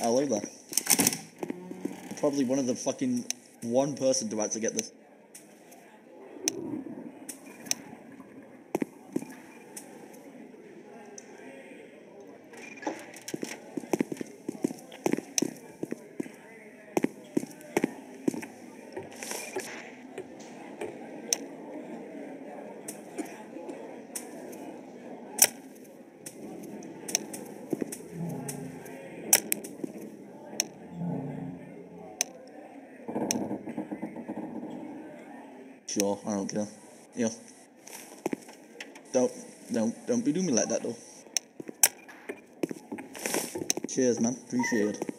However, probably one of the fucking one person to actually get this. Sure, I don't care. Yeah. Don't, don't, don't be doing me like that though. Cheers, man. Appreciate it.